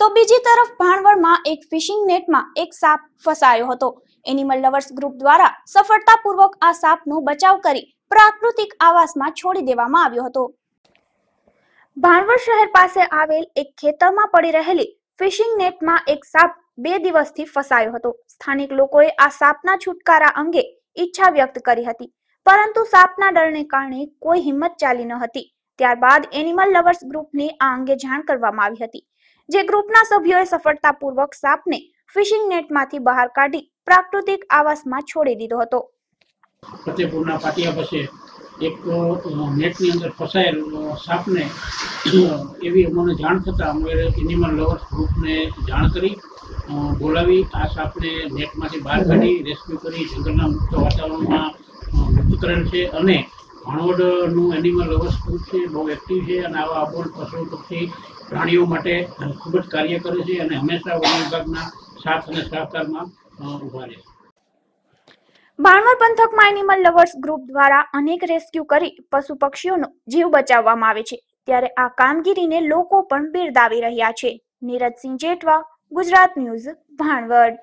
તો બીજી તરફ ભાણવડમાં એક ફિશિંગ નેટમાં એક સાપ ફસાયો હતો. એનિમલ લવર્સ ગ્રુપ દ્વારા સફળતાપૂર્વક આ સાપનો બચાવ કરી પ્રાકૃતિક આવાસમાં છોડી દેવામાં આવ્યો હતો. ભાણવડ શહેર પાસે આવેલ એક ખેતરમાં પડી રહેલી ફિશિંગ નેટમાં એક સાપ બે દિવસથી ફસાયો હતો. સ્થાનિક લોકોએ આ સાપના છુટકારા અંગે ઈચ્છા વ્યક્ત કરી હતી. પરંતુ સાપના ડરને કારણે કોઈ હિંમત ચાલી ન હતી. ત્યારબાદ એનિમલ લવર્સ ગ્રુપને આ અંગે જાણ કરવામાં આવી હતી. જે ગ્રુપના સભ્યોએ સફળતાપૂર્વક સાપને ફિશિંગ નેટમાંથી બહાર કાઢી પ્રાકૃતિક આવાસમાં છોડી દીધો હતો. ફતેપુરના પાટિયા પાસે એક નેટની અંદર ફસાયેલ સાપને એવી અમને જાણ થતાં અમે એનિમલ લવર્સ ગ્રુપને જાણ કરી બોલાવી, આ સાપને નેટમાંથી બહાર કાઢી રેસ્ક્યુ કરી, જંગલના મુક્ત વાતાવરણમાં મુક્ત કરેલ છે અને ભાણવડનું એનિમલ લવર્સ ગ્રુપ છે, બહુ એક્ટિવ છે અને આવા અબોલ પશુ પક્ષી પ્રાણીઓ માટે ખૂબ જ કાર્ય કરે છે અને હંમેશા વન વિભાગના સાથ અને સહકારમાં ઊભા રહે બાણવર પંથકમાં એનિમલ લવર્સ ગ્રુપ દ્વારા અનેક રેસ્ક્યુ કરી પશુ પક્ષીઓનો જીવ બચાવવામાં આવે છે. ત્યારે આ કામગીરીને લોકો પણ બિરદાવી રહ્યા છે. નીરજસિંહ જેઠવા, ગુજરાત ન્યૂઝ, ભાણવડ.